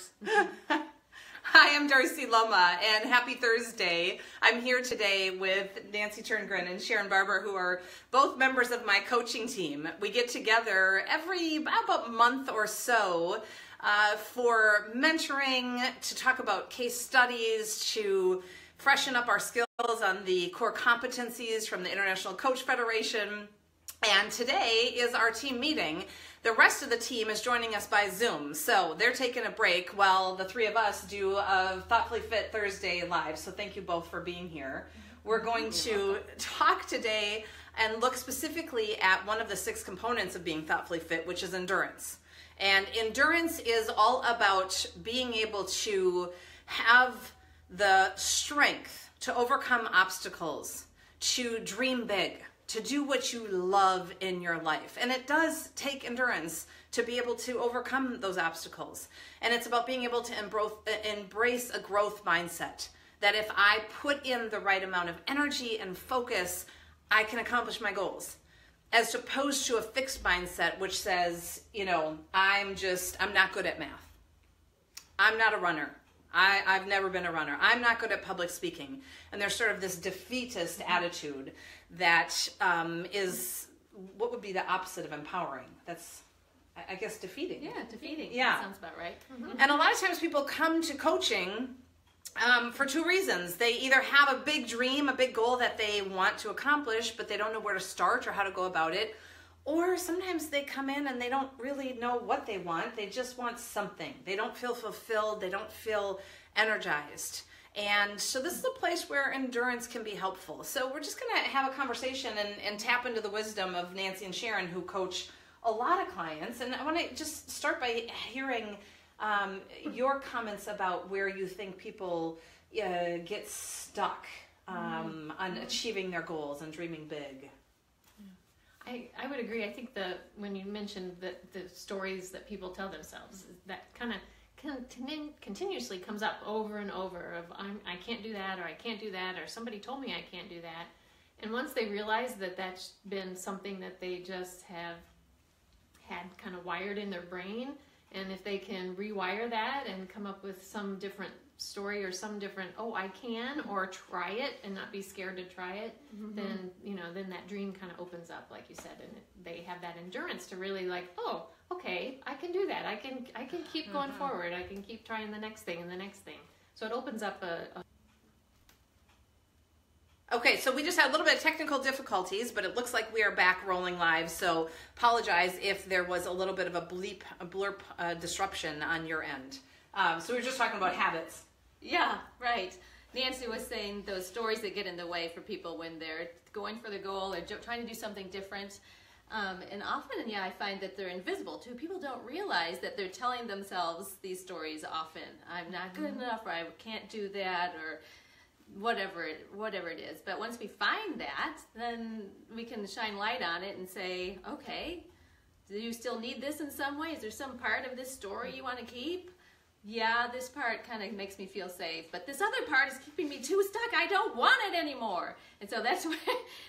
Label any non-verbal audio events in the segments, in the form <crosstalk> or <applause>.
works. <laughs> Hi, I'm Darcy Luoma, and happy Thursday. I'm here today with Nancy Turngren and Sharon Barber, who are both members of my coaching team. We get together every about a month or so uh, for mentoring, to talk about case studies, to freshen up our skills on the core competencies from the International Coach Federation. And today is our team meeting. The rest of the team is joining us by Zoom. So they're taking a break while the three of us do a Thoughtfully Fit Thursday live. So thank you both for being here. We're going to talk today and look specifically at one of the six components of being thoughtfully fit, which is endurance. And endurance is all about being able to have the strength to overcome obstacles, to dream big, to do what you love in your life. And it does take endurance to be able to overcome those obstacles. And it's about being able to embrace a growth mindset that if I put in the right amount of energy and focus, I can accomplish my goals. As opposed to a fixed mindset, which says, you know, I'm just, I'm not good at math. I'm not a runner. I, I've never been a runner. I'm not good at public speaking. And there's sort of this defeatist attitude that um, is what would be the opposite of empowering? That's, I guess, defeating. Yeah, defeating. Yeah. That sounds about right. Mm-hmm. And a lot of times people come to coaching um, for two reasons. They either have a big dream, a big goal that they want to accomplish, but they don't know where to start or how to go about it. Or sometimes they come in and they don't really know what they want. They just want something. They don't feel fulfilled. They don't feel energized. And so this is a place where endurance can be helpful. So we're just going to have a conversation and, and tap into the wisdom of Nancy and Sharon, who coach a lot of clients. And I want to just start by hearing um, your comments about where you think people uh, get stuck um, on achieving their goals and dreaming big. I, I would agree. I think the when you mentioned the, the stories that people tell themselves, that kind of continu- continuously comes up over and over of I'm, I can't do that or I can't do that or somebody told me I can't do that. And once they realize that that's been something that they just have had kind of wired in their brain, and if they can rewire that and come up with some different story or some different oh i can or try it and not be scared to try it mm-hmm. then you know then that dream kind of opens up like you said and they have that endurance to really like oh okay i can do that i can i can keep going mm-hmm. forward i can keep trying the next thing and the next thing so it opens up a, a Okay, so we just had a little bit of technical difficulties, but it looks like we are back rolling live. So apologize if there was a little bit of a bleep, a blurb uh, disruption on your end. Um, so we were just talking about habits. Yeah, right. Nancy was saying those stories that get in the way for people when they're going for the goal or trying to do something different. Um, and often, yeah, I find that they're invisible too. People don't realize that they're telling themselves these stories often. I'm not good mm-hmm. enough, or I can't do that, or whatever it, whatever it is. But once we find that, then we can shine light on it and say, okay, do you still need this in some way? Is there some part of this story you want to keep? Yeah, this part kind of makes me feel safe, but this other part is keeping me too stuck. I don't want it anymore. And so that's <laughs> where,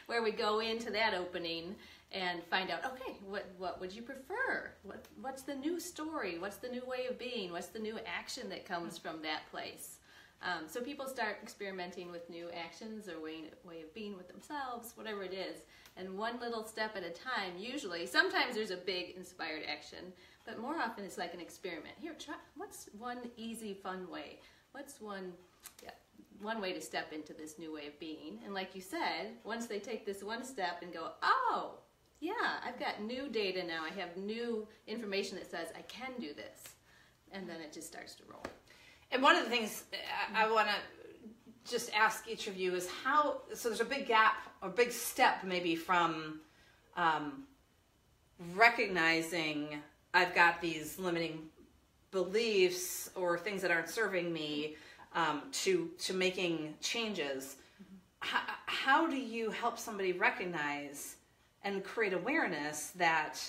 where we go into that opening and find out, okay, what, what would you prefer? What, what's the new story? What's the new way of being? What's the new action that comes from that place? Um, so people start experimenting with new actions or way, way of being with themselves, whatever it is. And one little step at a time, usually, sometimes there's a big inspired action, but more often it's like an experiment. Here, try, what's one easy, fun way? What's one, yeah, one way to step into this new way of being? And like you said, once they take this one step and go, oh, yeah, I've got new data now. I have new information that says I can do this. And then it just starts to roll. And one of the things I, I want to just ask each of you is how, so there's a big gap, or big step maybe from um, recognizing I've got these limiting beliefs or things that aren't serving me um, to to making changes. How, how do you help somebody recognize and create awareness that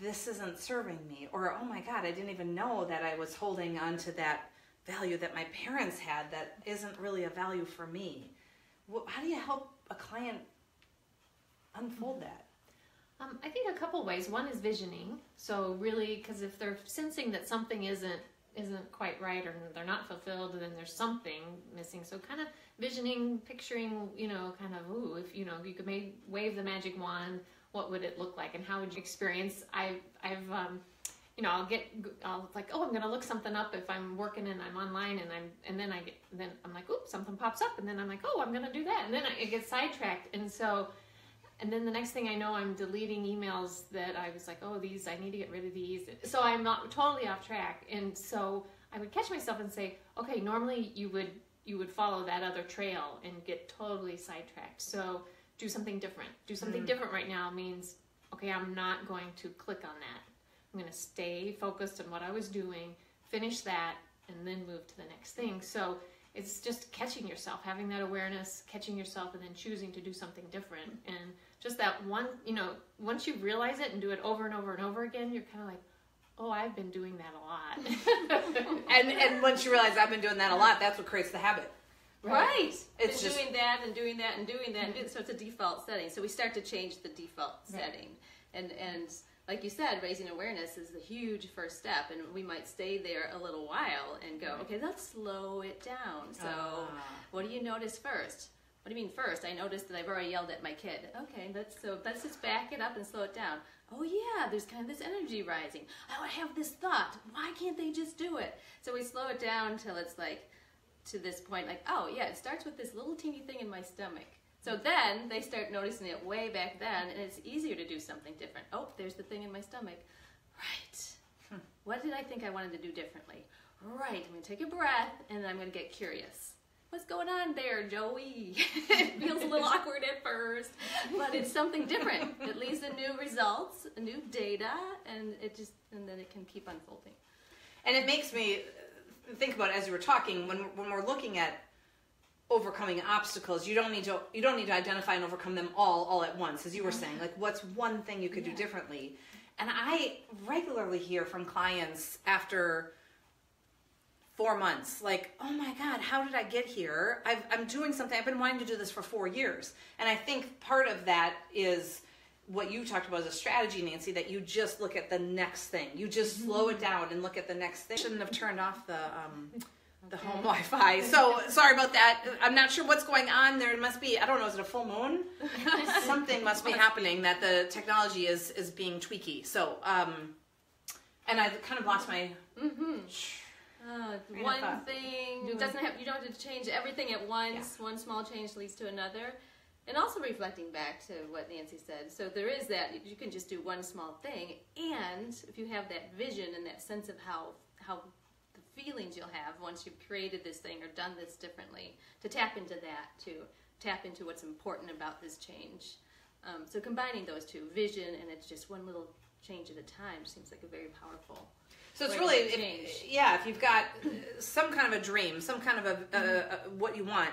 this isn't serving me, or oh my God, I didn't even know that I was holding on to that value that my parents had that isn't really a value for me. How do you help a client unfold that? Um, I think a couple ways. One is visioning. So really, because if they're sensing that something isn't isn't quite right or they're not fulfilled, then there's something missing. So kind of visioning, picturing, you know, kind of ooh, if you know you could maybe wave the magic wand, what would it look like, and how would you experience? I've I've um, you know, I'll get, I'll like, oh, I'm gonna look something up if I'm working and I'm online, and I'm, and then I get, then I'm like, oops, something pops up, and then I'm like, oh, I'm gonna do that, and then I, it gets sidetracked, and so, and then the next thing I know, I'm deleting emails that I was like, oh, these, I need to get rid of these, so I'm not totally off track, and so I would catch myself and say, okay, normally you would, you would follow that other trail and get totally sidetracked, so do something different. Do something mm. different right now means, okay, I'm not going to click on that I'm going to stay focused on what I was doing, finish that, and then move to the next thing. So it's just catching yourself, having that awareness, catching yourself, and then choosing to do something different. And just that one, you know, once you realize it and do it over and over and over again, you're kind of like, oh, I've been doing that a lot. <laughs> and and once you realize I've been doing that a lot, that's what creates the habit. Right. right. It's just doing that and doing that and doing that. And so it's a default setting. So we start to change the default right. setting. And and like you said, raising awareness is the huge first step, and we might stay there a little while and go, okay, let's slow it down. So, uh. what do you notice first? What do you mean first? I noticed that I've already yelled at my kid. Okay, let's so let's just back it up and slow it down. Oh yeah, there's kind of this energy rising. Oh, I have this thought. Why can't they just do it? So we slow it down till it's like to this point, like, oh yeah, it starts with this little teeny thing in my stomach. So then they start noticing it way back then, and it's easier to do something different. Oh, there's the thing in my stomach. Right. Hmm. What did I think I wanted to do differently? Right. I'm going to take a breath, and then I'm going to get curious. What's going on there, Joey? <laughs> it feels a little <laughs> awkward at first, but it's something different. It leads to new results, new data, and it just and then it can keep unfolding. And it makes me think about as you were talking when when we're looking at overcoming obstacles. You don't need to you don't need to identify and overcome them all all at once as you were saying. Like what's one thing you could yeah. do differently? And i regularly hear from clients after four months like oh my god how did i get here? I am doing something. I've been wanting to do this for four years. And i think part of that is what you talked about as a strategy nancy that you just look at the next thing. You just mm-hmm. slow it down and look at the next thing. Shouldn't have turned off the um, the home Wi-Fi. So sorry about that. I'm not sure what's going on. There must be I don't know. Is it a full moon? <laughs> Something must be happening that the technology is is being tweaky. So um, and I kind of lost my. Mm-hmm. Uh, one thing it doesn't have you don't have to change everything at once. Yeah. One small change leads to another. And also reflecting back to what Nancy said. So there is that you can just do one small thing and if you have that vision and that sense of how how feelings you'll have once you've created this thing or done this differently to tap into that to tap into what's important about this change um, so combining those two vision and it's just one little change at a time seems like a very powerful so it's really if, yeah if you've got some kind of a dream some kind of a, mm-hmm. a, a what you want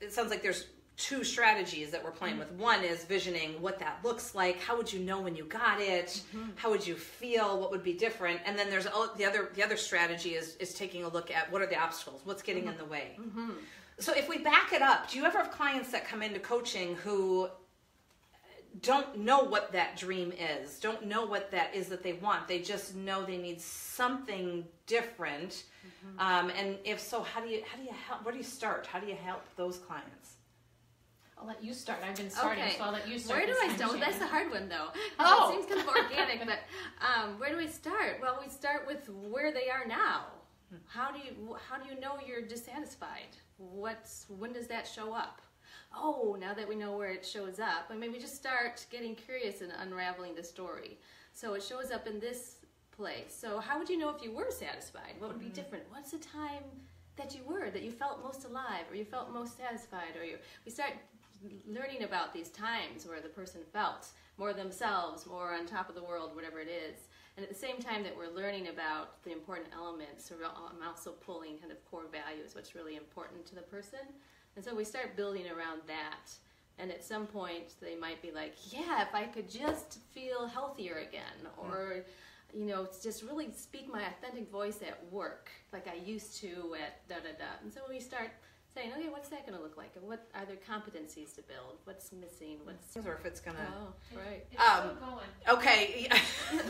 it sounds like there's two strategies that we're playing mm-hmm. with. One is visioning what that looks like. How would you know when you got it? Mm-hmm. How would you feel? What would be different? And then there's the other the other strategy is is taking a look at what are the obstacles? What's getting mm-hmm. in the way? Mm-hmm. So if we back it up, do you ever have clients that come into coaching who don't know what that dream is, don't know what that is that they want. They just know they need something different. Mm-hmm. Um, and if so, how do you how do you help? Where do you start? How do you help those clients? I'll let you start. I've been starting, okay. so I'll let you start. Where do I start? That's a hard one, though. <laughs> Oh, it seems kind of organic, but <laughs> um, where do we start? Well, we start with where they are now. How do you how do you know you're dissatisfied? What's when does that show up? Oh, now that we know where it shows up, I mean, we just start getting curious and unraveling the story. So it shows up in this place. So how would you know if you were satisfied? What would be mm-hmm. different? What's the time that you were, that you felt most alive, or you felt most satisfied, or you, we start learning about these times where the person felt more themselves, more on top of the world, whatever it is. And at the same time that we're learning about the important elements, I'm also pulling kind of core values, what's really important to the person. And so we start building around that. And at some point, they might be like, yeah, if I could just feel healthier again, mm-hmm. or, you know, just really speak my authentic voice at work like I used to at da da da. And so we start saying, okay, what's that going to look like? And what are there competencies to build? What's missing? What's or if it's gonna oh, right. It's Um, still going. Okay, <laughs>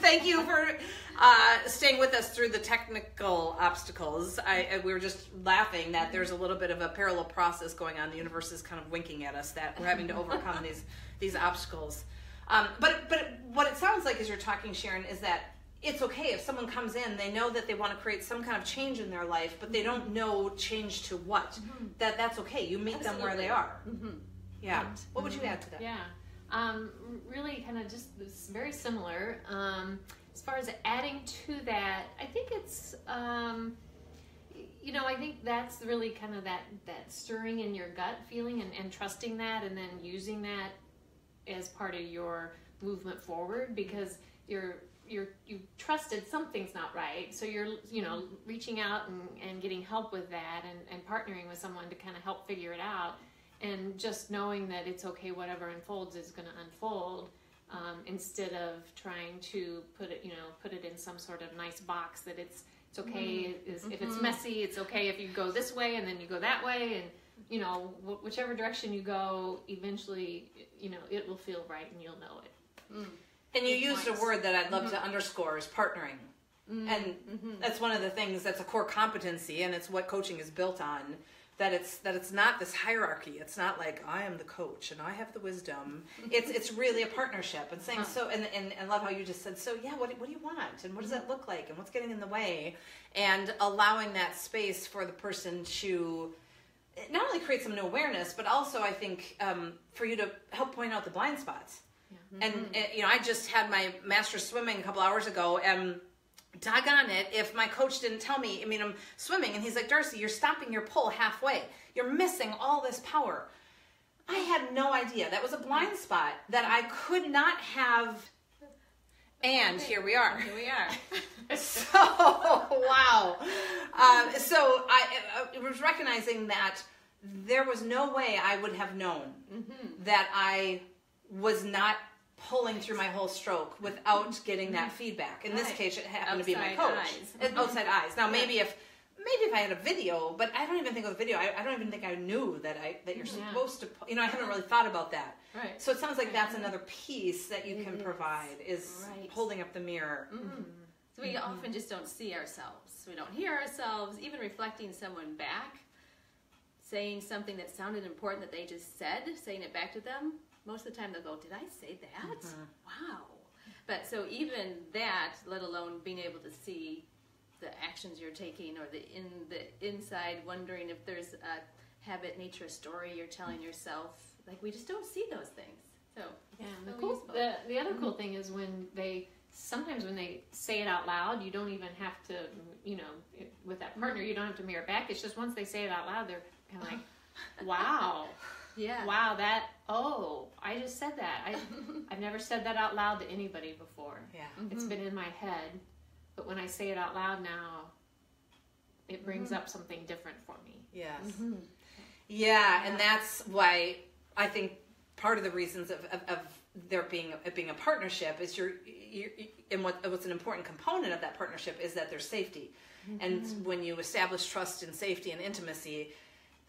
thank you for uh, staying with us through the technical obstacles. I, I- we were just laughing that there's a little bit of a parallel process going on. The universe is kind of winking at us that we're having to overcome <laughs> these these obstacles. Um, but but what it sounds like as you're talking, Sharon, is that it's okay if someone comes in, they know that they want to create some kind of change in their life, but they don't know change to what. That that's okay. You meet them where they are. Yeah. What would you add to that? Yeah. Um, really kind of just very similar. Um, as far as adding to that, I think it's, um, you know, I think that's really kind of that, that stirring in your gut feeling and, and trusting that and then using that as part of your movement forward because you're, you're, you trusted something's not right. So you're, you know, mm-hmm. reaching out and, and getting help with that and, and partnering with someone to kind of help figure it out. And just knowing that it's okay whatever unfolds is going to unfold um, instead of trying to put it you know put it in some sort of nice box that it's it's okay mm-hmm. is, if it's mm-hmm. messy it's okay if you go this way and then you go that way and you know wh- whichever direction you go eventually you know it will feel right and you'll know it mm. And you used a word that I'd love to mm-hmm. underscore is partnering. Mm-hmm. And mm-hmm. that's one of the things that's a core competency and it's what coaching is built on. That it's that it's not this hierarchy. It's not like I am the coach and I have the wisdom. <laughs> It's it's really a partnership and saying so and, and, and love how you just said, so yeah, what, what do you want? And what does that look like? And what's getting in the way? And allowing that space for the person to eh, not only create some new awareness, but also I think um, for you to help point out the blind spots. And uh, you know, I just had my master swimming a couple hours ago, and doggone it, if my coach didn't tell me, I mean, I'm swimming, and he's like, Darcy, you're stopping your pull halfway. You're missing all this power. I had no idea. That was a blind spot that I could not have. And here we are. Here we are. <laughs> So wow. Um, so I, I was recognizing that there was no way I would have known that I was not pulling through my whole stroke without getting that mm-hmm. feedback. In this Right. case, it happened to be my Outside coach. eyes. It- mm-hmm. Outside eyes. Now maybe if maybe if I had a video, but I don't even think of a video. I, I don't even think I knew that I that you're Yeah. supposed to. You know, I haven't really thought about that. Right. So it sounds like that's another piece that you can provide is Right. holding up the mirror. Mm-hmm. So we often just don't see ourselves. We don't hear ourselves. Even reflecting someone back, saying something that sounded important that they just said, saying it back to them. Most of the time they'll go, "Did I say that? Mm-hmm. Wow!" But so even that, let alone being able to see the actions you're taking or the in the inside, wondering if there's a habit, nature, story you're telling mm-hmm. yourself. Like we just don't see those things. So Yeah, the So cool, the, the other cool mm-hmm. thing is when they sometimes when they say it out loud, you don't even have to, you know, with that partner, you don't have to mirror back. It's just once they say it out loud, they're kind of like, <laughs> "Wow, yeah, wow, that oh, I just said that. I <laughs> I've never said that out loud to anybody before. Yeah. It's mm-hmm. been in my head, but when I say it out loud now, it brings mm-hmm. up something different for me. Yes. Mm-hmm. Yeah, and that's why I think part of the reasons of, of, of there being of being a partnership is you're, you're and what what's an important component of that partnership is that there's safety, and mm-hmm. when you establish trust and safety and intimacy,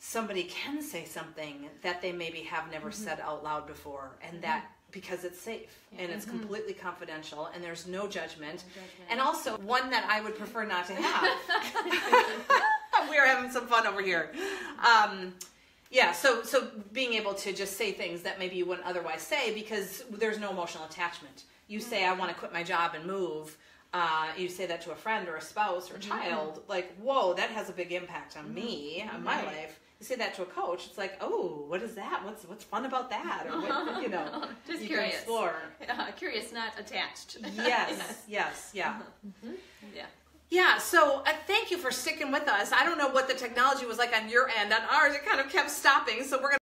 somebody can say something that they maybe have never mm-hmm. said out loud before, and mm-hmm. that because it's safe and it's mm-hmm. completely confidential and there's no judgment, and also one that I would prefer not to have. <laughs> we are having some fun over here. Um, yeah, so so being able to just say things that maybe you wouldn't otherwise say because there's no emotional attachment. You say, "I want to quit my job and move." Uh, you say that to a friend or a spouse or a child. Like, whoa, that has a big impact on me, on my life. You say that to a coach. It's like, oh, what is that? What's what's fun about that? Or what, you know, <laughs> Just you curious. can explore. Uh, curious, not attached. Yes, <laughs> yes, yeah. yeah. Yeah, so uh, thank you for sticking with us. I don't know what the technology was like on your end. On ours, it kind of kept stopping, so we're going to